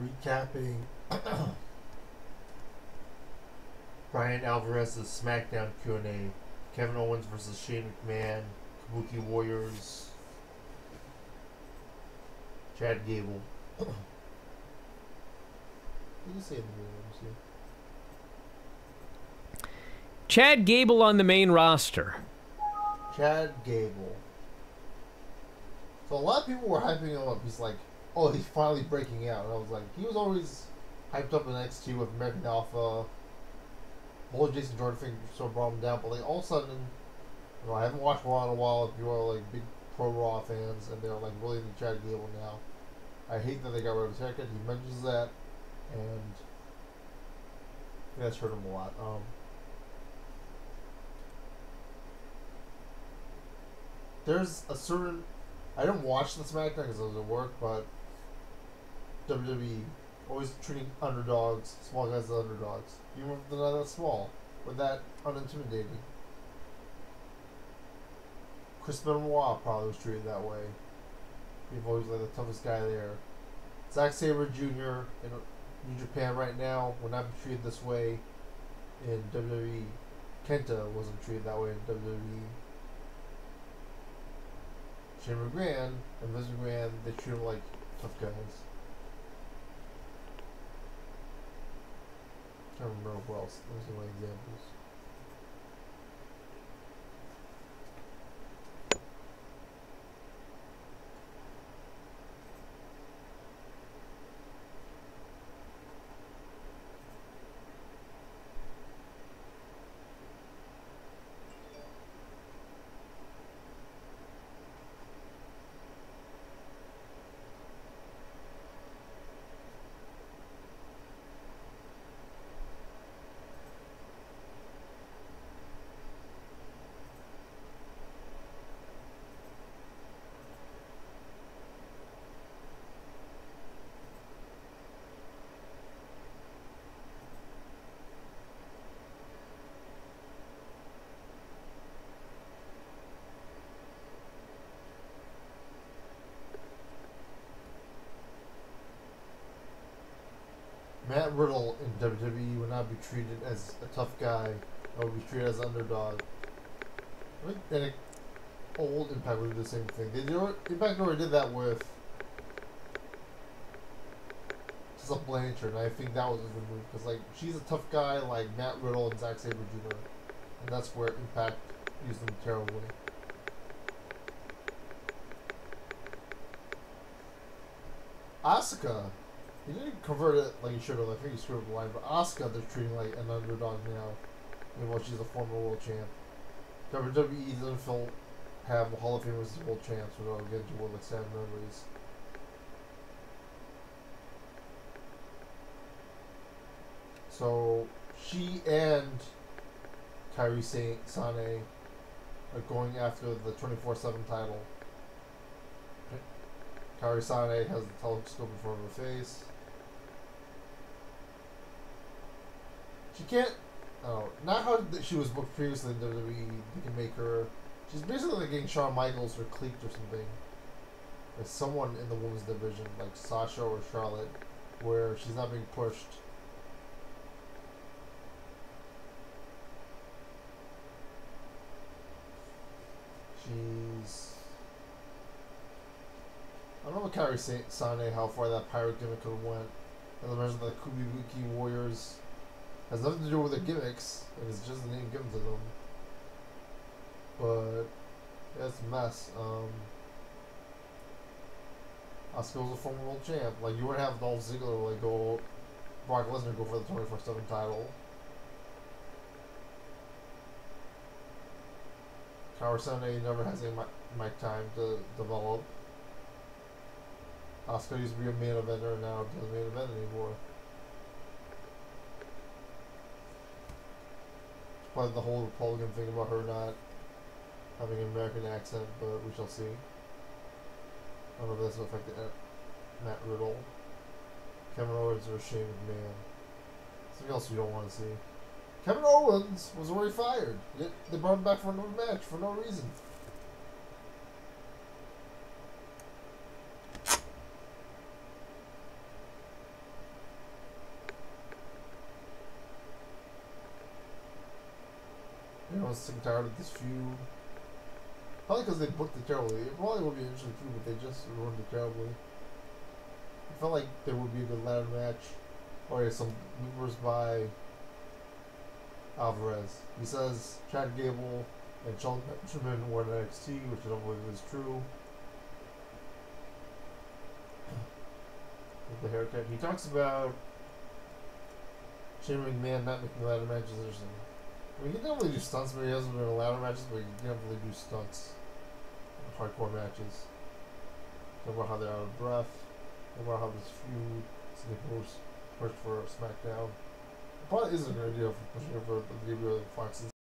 recapping Bryan Alvarez's SmackDown Q&A, Kevin Owens versus Shane McMahon, Kabuki Warriors, Chad Gable. did you say the? Chad Gable on the main roster. Chad Gable. So a lot of people were hyping him up. He's like, oh, he's finally breaking out. And I was like, he was always hyped up in NXT with American Alpha. Whole Jason Jordan thing sort of brought him down. But like all of a sudden, you know, I haven't watched Raw in a while. If you are like big pro Raw fans, and they're like really into Chad Gable now. I hate that they got rid of his haircut. He mentions that, and that's hurt him a lot. Um, there's a certain I didn't watch the SmackDown because I was at work, but WWE always treating underdogs, small guys as underdogs, even if they're not that small, or that unintimidating. Chris Benoit probably was treated that way. People always like the toughest guy there. Zack Sabre Jr. in New Japan right now will not be treated this way in WWE. Kenta wasn't treated that way in WWE. Shane McMahon and Vince McMahon, they treat him like tough guys. Can't remember else. Those are my examples. Matt Riddle in WWE would not be treated as a tough guy. Or would be treated as an underdog. I think old Impact would do the same thing. They do Impact already did that with Tessa Blanchard, and I think that was a good move because like she's a tough guy like Matt Riddle and Zack Sabre Jr. And that's where Impact used them terribly. Asuka he didn't convert it like he should have. I think he screwed up the line. But Asuka, they're treating like an underdog now, even though she's a former world champ. WWE doesn't feel have Hall of Famers as world champs without getting to world like sad memories. So she and Kairi Sane are going after the 24/7 title. Kairi Sane has the telescope in front of her face. She can't. Oh, not how she was booked previously in WWE. They can make her. She's basically like getting Shawn Michaels or Clique or something. There's someone in the women's division, like Sasha or Charlotte, where she's not being pushed. She's. I don't know what Kairi Sane how far that pirate gimmick could have went. And the rest of the Kabuki Warriors has nothing to do with the gimmicks. It's just the name given to them. But yeah, it's a mess. Um, Asuka was a former world champ. Like you would have Dolph Ziggler like go, Brock Lesnar go for the twenty four seven title. Kairi Sane never has any mic time to develop. Asuka used to be a main eventer and now doesn't main event anymore. Probably the whole Republican thing about her not having an American accent, but we shall see. I don't know if that's affected uh, Matt Riddle. Kevin Owens or Shane McMahon. Something else you don't want to see. Kevin Owens was already fired. They brought him back for another match for no reason. Everyone's sick and tired of this feud. Probably because they booked it terribly. It probably would be an interesting feud, but they just ruined it terribly. I felt like there would be a good ladder match. Or yeah, some rumors by Alvarez. He says Chad Gable and Shelton Benjamin were in NXT, which I don't believe is true. With the haircut. He talks about Shane McMahon not making ladder matches or something. I mean, he definitely do stunts, but he hasn't been in ladder matches, but he can definitely do stunts. Hardcore matches. Talk about how they're out of breath. Talk about how this feud is going to push, push for SmackDown. It probably isn't a good idea for pushing for the video WWE Fox's